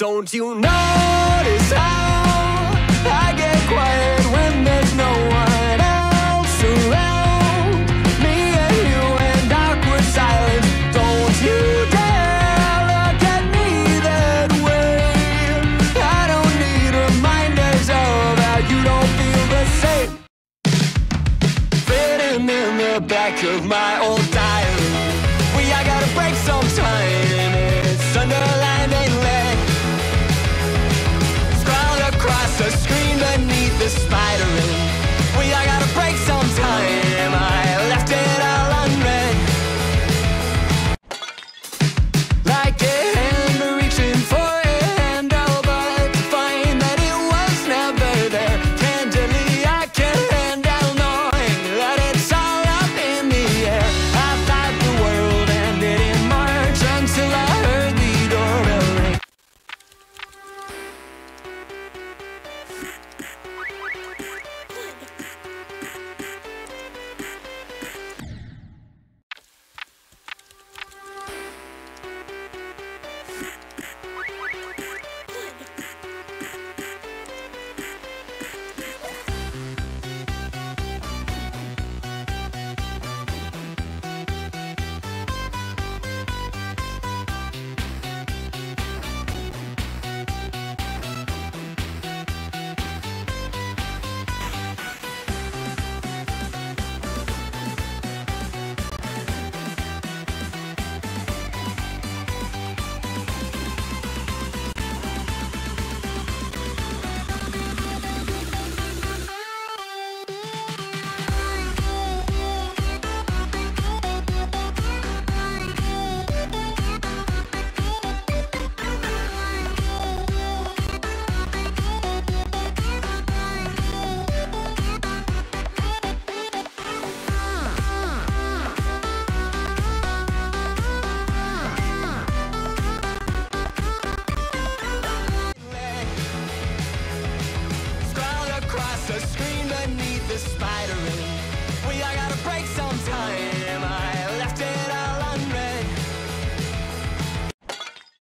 Don't you notice how safe. Fading in the back of my old diary.